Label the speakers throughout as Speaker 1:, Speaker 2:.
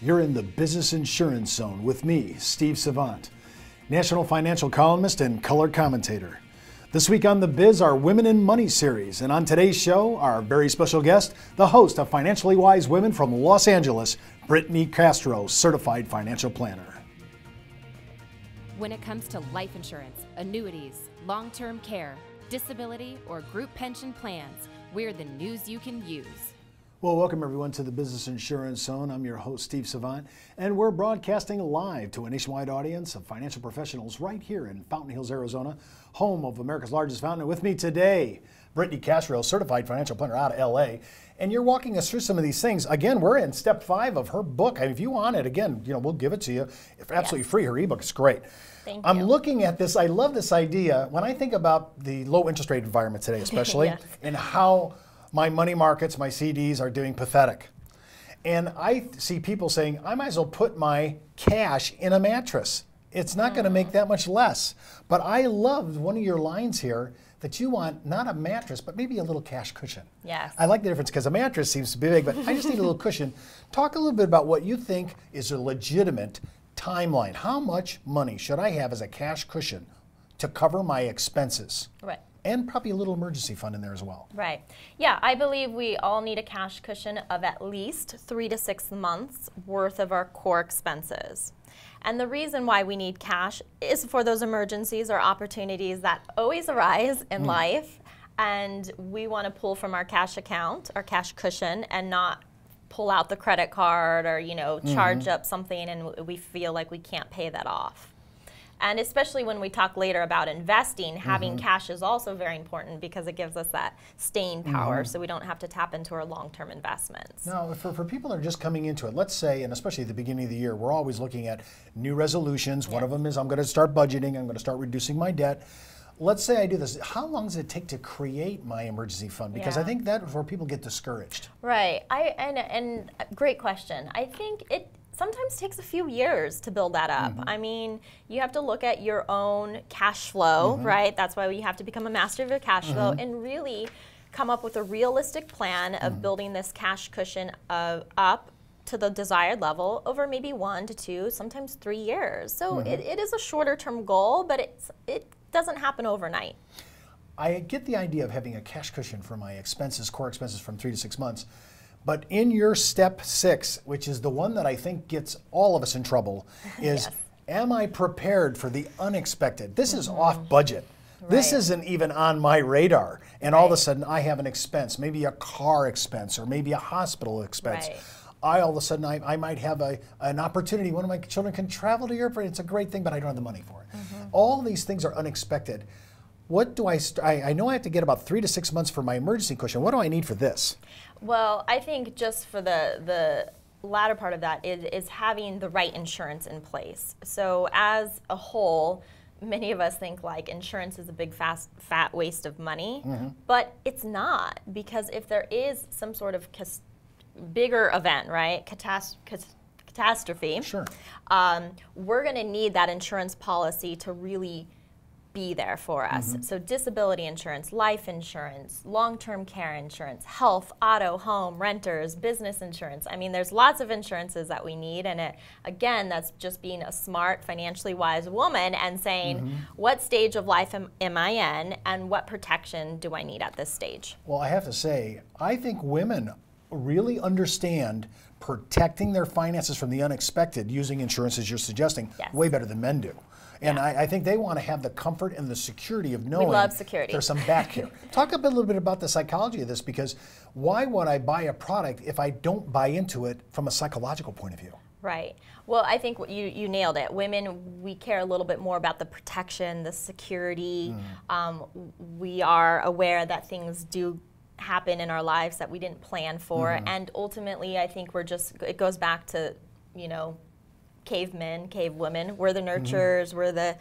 Speaker 1: You're in the Business Insurance Zone with me, Steve Savant, national financial columnist and color commentator. This week on The Biz, our Women in Money series. And on today's show, our very special guest, the host of Financially Wise Women from Los Angeles, Brittney Castro, certified financial planner.
Speaker 2: When it comes to life insurance, annuities, long term care, disability, or group pension plans, we're the news you can use.
Speaker 1: Well, welcome everyone to the Business Insurance Zone. I'm your host, Steve Savant, and we're broadcasting live to a nationwide audience of financial professionals right here in Fountain Hills, Arizona, home of America's largest fountain. with me today, Brittney Castro, certified financial planner out of LA. And you're walking us through some of these things. Again, we're in step five of her book. If you want it, again, you know, we'll give it to you. If absolutely yes. free, her ebook is great.
Speaker 2: Thank you.
Speaker 1: I'm
Speaker 2: you.
Speaker 1: looking at this. I love this idea. When I think about the low interest rate environment today, especially, yes. and how my money markets, my CDs are doing pathetic. And I see people saying, I might as well put my cash in a mattress. It's not going to make that much less. But I loved one of your lines here that you want not a mattress, but maybe a little cash cushion.
Speaker 2: Yes.
Speaker 1: I like the difference because a mattress seems to be big, but I just need a little cushion. Talk a little bit about what you think is a legitimate timeline. How much money should I have as a cash cushion to cover my expenses?
Speaker 2: Right
Speaker 1: and probably a little emergency fund in there as well.
Speaker 3: Right. Yeah, I believe we all need a cash cushion of at least three to six months worth of our core expenses. And the reason why we need cash is for those emergencies or opportunities that always arise in mm. life. And we want to pull from our cash account, our cash cushion, and not pull out the credit card or, you know, charge mm-hmm. up something and we feel like we can't pay that off. And especially when we talk later about investing, having mm-hmm. cash is also very important because it gives us that staying power mm-hmm. so we don't have to tap into our long term investments.
Speaker 1: Now, for, for people that are just coming into it, let's say, and especially at the beginning of the year, we're always looking at new resolutions. Yes. One of them is I'm going to start budgeting, I'm going to start reducing my debt let's say I do this. How long does it take to create my emergency fund? Because yeah. I think that's where people get discouraged.
Speaker 3: Right. I and and great question. I think it sometimes takes a few years to build that up. Mm-hmm. I mean, you have to look at your own cash flow, mm-hmm. right? That's why you have to become a master of your cash mm-hmm. flow and really come up with a realistic plan of mm-hmm. building this cash cushion of, up to the desired level over maybe one to two, sometimes three years. So mm-hmm. it, it is a shorter term goal, but it's, it doesn't happen overnight.
Speaker 1: I get the idea of having a cash cushion for my expenses, core expenses from three to six months. But in your step six, which is the one that I think gets all of us in trouble, is yes. am I prepared for the unexpected? This mm-hmm. is off budget. Right. This isn't even on my radar. And right. all of a sudden, I have an expense, maybe a car expense or maybe a hospital expense. Right. I all of a sudden I, I might have a, an opportunity. One of my children can travel to Europe. It's a great thing, but I don't have the money for it. Mm-hmm. All these things are unexpected. What do I, st- I? I know I have to get about three to six months for my emergency cushion. What do I need for this?
Speaker 3: Well, I think just for the the latter part of that is, is having the right insurance in place. So as a whole, many of us think like insurance is a big fast fat waste of money, mm-hmm. but it's not because if there is some sort of cas- bigger event, right, catastrophe,
Speaker 1: sure.
Speaker 3: Um, we're going to need that insurance policy to really be there for us. Mm-hmm. So, disability insurance, life insurance, long term care insurance, health, auto, home, renters, business insurance. I mean, there's lots of insurances that we need. And it, again, that's just being a smart, financially wise woman and saying, mm-hmm. what stage of life am, am I in and what protection do I need at this stage?
Speaker 1: Well, I have to say, I think women really understand protecting their finances from the unexpected using insurance as you're suggesting
Speaker 3: yes.
Speaker 1: way better than men do. And yeah. I, I, think they want to have the comfort and the security of knowing
Speaker 3: we love security.
Speaker 1: there's some back here. Talk a little bit about the psychology of this because why would I buy a product if I don't buy into it from a psychological point of view?
Speaker 3: Right. Well, I think you, you nailed it. Women, we care a little bit more about the protection, the security. Mm. Um, we are aware that things do happen in our lives that we didn't plan for. Mm. And ultimately, I think we're just, it goes back to, you know, cavemen, cave women. We're the mm-hmm. nurturers. Mm-hmm. We're the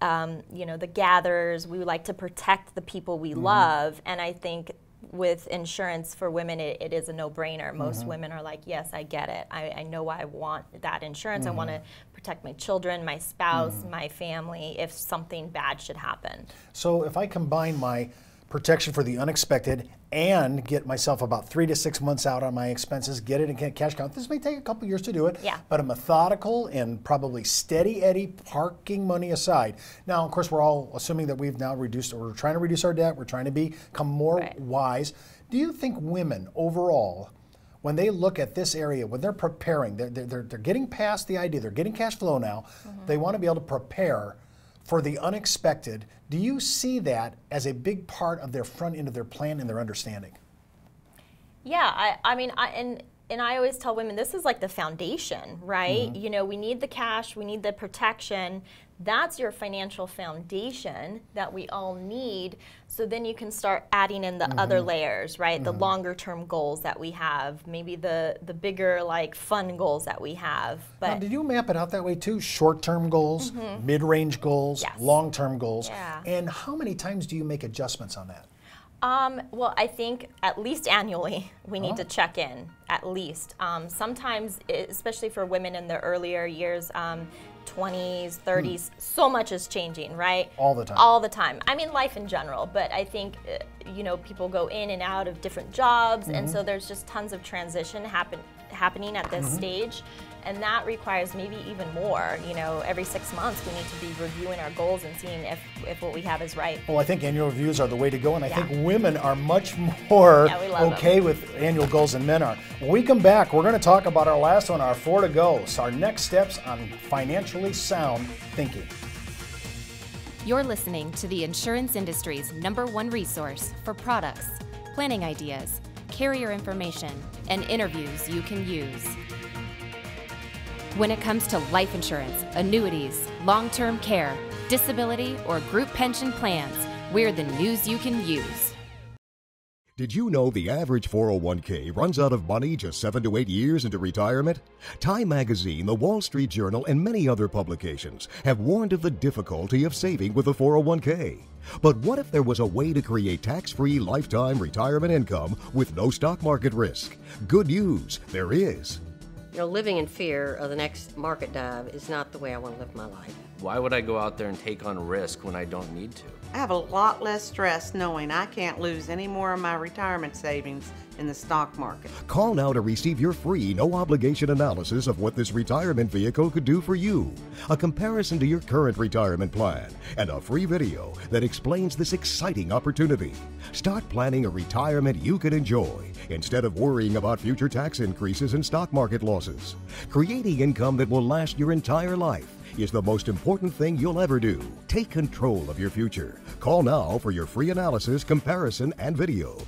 Speaker 3: um, you know the gatherers. We like to protect the people we mm-hmm. love, and I think with insurance for women, it, it is a no-brainer. Most mm-hmm. women are like, "Yes, I get it. I, I know I want that insurance. I want to mm-hmm. protect my children, my spouse, mm-hmm. my family if something bad should happen."
Speaker 1: So if I combine my protection for the unexpected and get myself about three to six months out on my expenses, get it in cash account. This may take a couple years to do it,
Speaker 3: Yeah.
Speaker 1: but a methodical and probably steady Eddie parking money aside. Now, of course, we're all assuming that we've now reduced, or we're trying to reduce our debt, we're trying to become more
Speaker 3: Right.
Speaker 1: wise. Do you think women overall, when they look at this area, when they're preparing, they're, they're, they're getting past the idea, they're getting cash flow now, mm-hmm. they want to be able to prepare for the unexpected. Do you see that as a big part of their front end of their plan and their understanding?
Speaker 3: Yeah, I, I mean, I, and and I always tell women this is like the foundation, right? Mm-hmm. You know, we need the cash, we need the protection. That's your financial foundation that we all need. So then you can start adding in the other layers, right? The longer term goals that we have, maybe the the bigger like fun goals that we have.
Speaker 1: Now, did you map it out that way too? Short-term goals, mid-range goals,
Speaker 3: Mm-hmm. Yes.
Speaker 1: long-term goals,
Speaker 3: Yeah.
Speaker 1: and how many times do you make adjustments on that?
Speaker 3: Um, well, I think at least annually we need to check in, at least. Um, sometimes, especially for women in the earlier years, um, 20s, 30s, so much is changing, right?
Speaker 1: All the time.
Speaker 3: All the time. I mean, life in general, but I think, uh, you know, people go in and out of different jobs, and so there's just tons of transition happen, happening at this mm-hmm. stage. And that requires maybe even more. You know, every six months we need to be reviewing our goals and seeing if, if what we have is right.
Speaker 1: Well, I think annual reviews are the way to go, and I
Speaker 3: Yeah.
Speaker 1: think women are much more
Speaker 3: Yeah, we love 'em.
Speaker 1: okay with annual goals than men are. When we come back, we're going to talk about our last one, our four to go, so our next steps on financially sound thinking.
Speaker 2: You're listening to the insurance industry's number one resource for products, planning ideas, carrier information, and interviews you can use. When it comes to life insurance, annuities, long term care, disability, or group pension plans, we're the news you can use.
Speaker 4: Did you know the average 401k runs out of money just seven to eight years into retirement? Time Magazine, the Wall Street Journal, and many other publications have warned of the difficulty of saving with a 401k. But what if there was a way to create tax free lifetime retirement income with no stock market risk? Good news, there is.
Speaker 5: You know, living in fear of the next market dive is not the way I want to live my life.
Speaker 6: Why would I go out there and take on risk when I don't need to?
Speaker 7: I have a lot less stress knowing I can't lose any more of my retirement savings in the stock market.
Speaker 4: Call now to receive your free, no obligation analysis of what this retirement vehicle could do for you, a comparison to your current retirement plan, and a free video that explains this exciting opportunity. Start planning a retirement you can enjoy instead of worrying about future tax increases and stock market losses. Creating income that will last your entire life is the most important thing you'll ever do. Take control of your future. Call now for your free analysis, comparison, and video.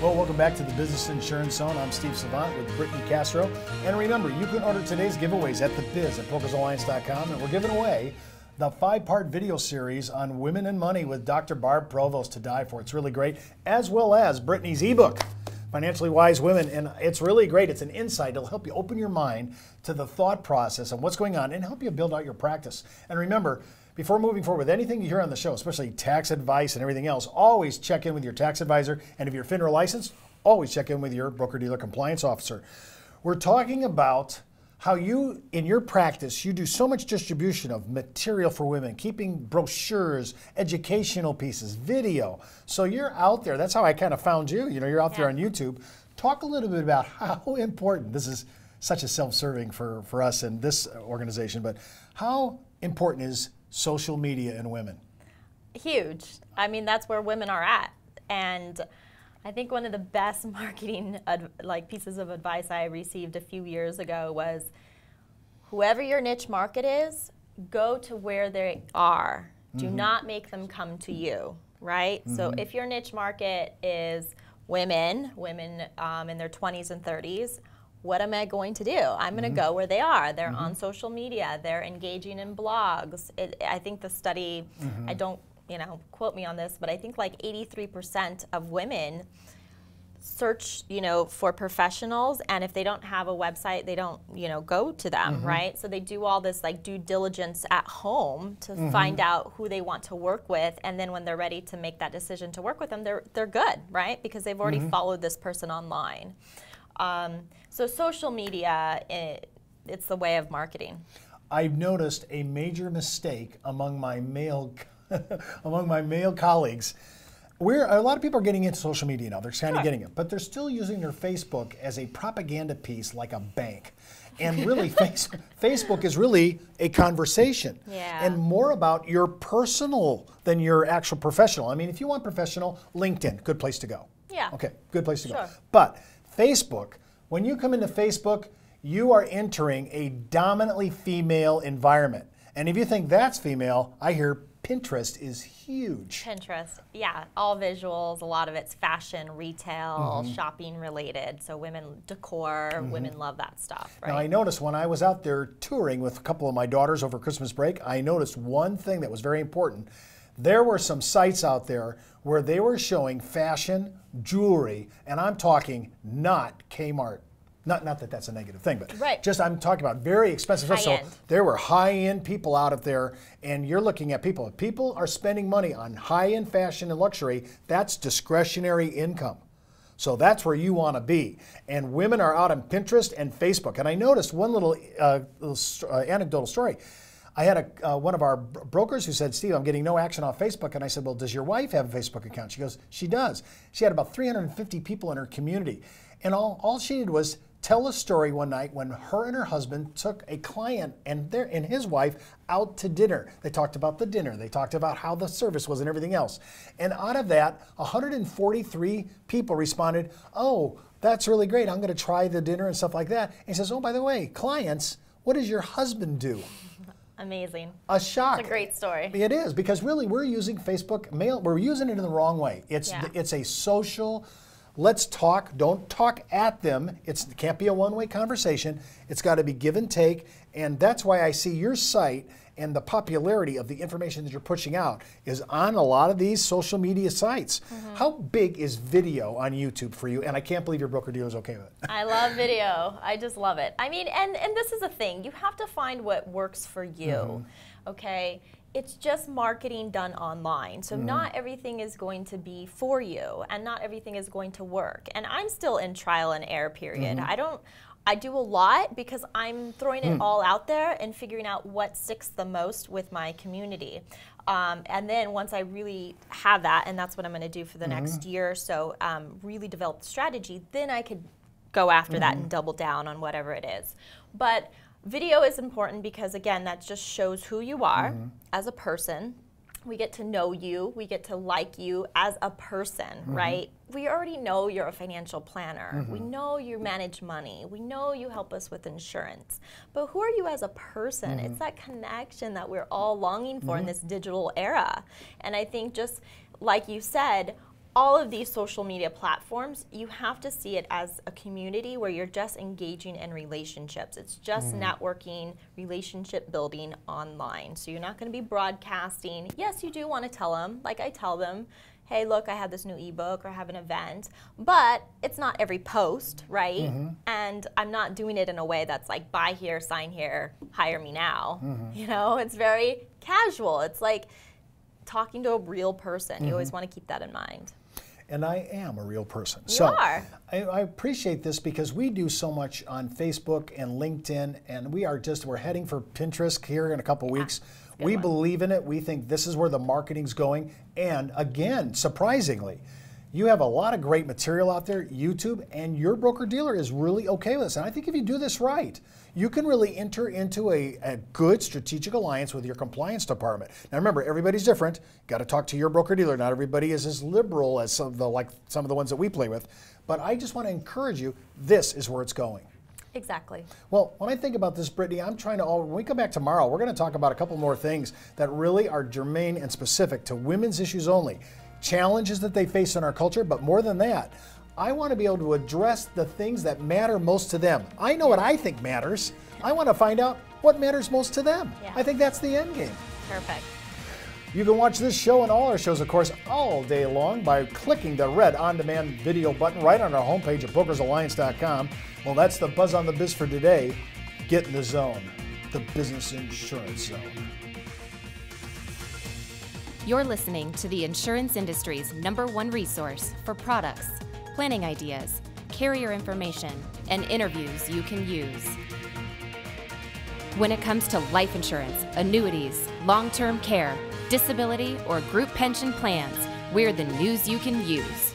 Speaker 1: Well, welcome back to the Business Insurance Zone. I'm Steve Savant with Brittney Castro. And remember, you can order today's giveaways at the biz at brokersalliance.com. And we're giving away the five part video series on women and money with Dr. Barb Provost to die for. It's really great, as well as Brittney's ebook. Financially Wise Women, and it's really great. It's an insight. It'll help you open your mind to the thought process and what's going on and help you build out your practice. And remember, before moving forward with anything you hear on the show, especially tax advice and everything else, always check in with your tax advisor. And if you're FINRA licensed, always check in with your broker dealer compliance officer. We're talking about how you, in your practice, you do so much distribution of material for women, keeping brochures, educational pieces, video. So you're out there. That's how I kind of found you. You know, you're out there on YouTube. Talk a little bit about how important this is. Such a self-serving for for us in this organization, but how important is social media in women?
Speaker 3: huge. I mean, that's where women are at. And I think one of the best marketing like pieces of advice I received a few years ago was whoever your niche market is, go to where they are. Do mm-hmm. not make them come to you, right? So mm-hmm. if your niche market is women, women um, in their 20s and 30s, what am I going to do? I'm going to mm-hmm. go where they are. They're on social media. They're engaging in blogs. It, I think the study, I don't, you know, quote me on this, but I think like 83% of women search, you know, for professionals, and if they don't have a website, they don't, you know, go to them, mm-hmm. right? So they do all this like due diligence at home to mm-hmm. find out who they want to work with, and then when they're ready to make that decision to work with them, they're they're good, right? Because they've already mm-hmm. followed this person online. Um, so social media, it, it's the way of marketing.
Speaker 1: I've noticed a major mistake among my male among my male colleagues We're a lot of people are getting into social media now. They're kind of getting it, but they're still using their Facebook as a propaganda piece, like a bank. And really, face, Facebook is really a conversation,
Speaker 3: Yeah.
Speaker 1: and more about your personal than your actual professional. I mean, if you want professional, LinkedIn, good place to go.
Speaker 3: Yeah.
Speaker 1: Okay, good place to go.
Speaker 3: Sure.
Speaker 1: But Facebook, when you come into Facebook, you are entering a dominantly female environment. And if you think that's female, I hear Pinterest is huge.
Speaker 3: Pinterest, yeah, all visuals. A lot of it's fashion, retail,
Speaker 1: Mm-hmm.
Speaker 3: shopping related. So women decor, women love that stuff, right?
Speaker 1: Now, I noticed when I was out there touring with a couple of my daughters over Christmas break, I noticed one thing that was very important. There were some sites out there where they were showing fashion, jewelry, and I'm talking not Kmart. Not, not that that's a negative thing, but
Speaker 3: Right.
Speaker 1: just I'm talking about very expensive stuff. So
Speaker 3: High-end.
Speaker 1: there were high-end people out of there, and you're looking at people. If people are spending money on high-end fashion and luxury, that's discretionary income. So that's where you want to be. And women are out on Pinterest and Facebook. And I noticed one little, uh, little uh, anecdotal story. I had a, uh, one of our brokers who said, Steve, I'm getting no action on Facebook. And I said, Well, does your wife have a Facebook account? She goes, She does. She had about 350 people in her community. And all, all she did was tell a story one night when her and her husband took a client and their and his wife out to dinner. They talked about the dinner. They talked about how the service was and everything else. And out of that, 143 people responded, "Oh, that's really great. I'm going to try the dinner and stuff like that." And he says, "Oh, by the way, clients, what does your husband do?"
Speaker 3: Amazing.
Speaker 1: A shock.
Speaker 3: It's a great story.
Speaker 1: It is because really we're using Facebook mail. We're using it in the wrong way. It's
Speaker 3: Yeah.
Speaker 1: it's a social. Let's talk. Don't talk at them. It's, it can't be a one-way conversation. It's got to be give and take, and that's why I see your site and the popularity of the information that you're pushing out is on a lot of these social media sites.
Speaker 3: Mm-hmm.
Speaker 1: How big is video on YouTube for you? And I can't believe your broker dealer is okay with it.
Speaker 3: I love video. I just love it. I mean, and and this is a thing. You have to find what works for you.
Speaker 1: Mm-hmm.
Speaker 3: Okay? It's just marketing done online. So mm. not everything is going to be for you and not everything is going to work. And I'm still in trial and error period. Mm-hmm. I don't I do a lot because I'm throwing it mm. all out there and figuring out what sticks the most with my community. Um, and then once I really have that, and that's what I'm going to do for the mm-hmm. next year or so, um, really develop the strategy, then I could go after mm-hmm. that and double down on whatever it is. But video is important because, again, that just shows who you are mm-hmm. as a person. We get to know you, we get to like you as a person, mm-hmm. right? We already know you're a financial planner. We mm-hmm. know you manage money. We know you help us with insurance. But who are you as a person? It's that connection that we're all longing for in this digital era. And I think just like you said, all of these social media platforms, you have to see it as a community where you're just engaging in relationships. It's just mm. networking, relationship building online. So you're not going to be broadcasting. Yes, you do want to tell them, like I tell them, hey, look, I have this new ebook or I have an event, but it's not every post, right? Mm-hmm. And I'm not doing it in a way that's like buy here, sign here, hire me now. Mm-hmm. You know, it's very casual. It's like, talking to a real person. You mm-hmm. always want to keep that in mind.
Speaker 1: And I am a real person.
Speaker 3: You
Speaker 1: so
Speaker 3: are.
Speaker 1: I, I appreciate this because we do so much on Facebook and LinkedIn, and we are just we're heading for Pinterest here in a couple weeks. We
Speaker 3: one.
Speaker 1: believe in it. We think this is where the marketing's going. And again, surprisingly, you have a lot of great material out there, YouTube, and your broker dealer is really okay with this. And I think if you do this right, you can really enter into a, a good strategic alliance with your compliance department. Now remember, everybody's different. Got to talk to your broker dealer. Not everybody is as liberal as some of the like some of the ones that we play with. But I just want to encourage you. This is where it's going.
Speaker 3: Exactly.
Speaker 1: Well, when I think about this, Brittney, I'm trying to. All, when we come back tomorrow, we're going to talk about a couple more things that really are germane and specific to women's issues only, challenges that they face in our culture, but more than that, I want to be able to address the things that matter most to them. I know what I think matters. I want to find out what matters most to them.
Speaker 3: Yeah.
Speaker 1: I think that's the end game.
Speaker 3: Perfect.
Speaker 1: You can watch this show and all our shows, of course, all day long by clicking the red on demand video button right on our homepage at brokersalliance.com. Well, that's the buzz on the biz for today. Get in the zone, the business insurance zone.
Speaker 2: You're listening to the insurance industry's number one resource for products, planning ideas, carrier information, and interviews you can use. When it comes to life insurance, annuities, long term care, disability, or group pension plans, We're the news you can use.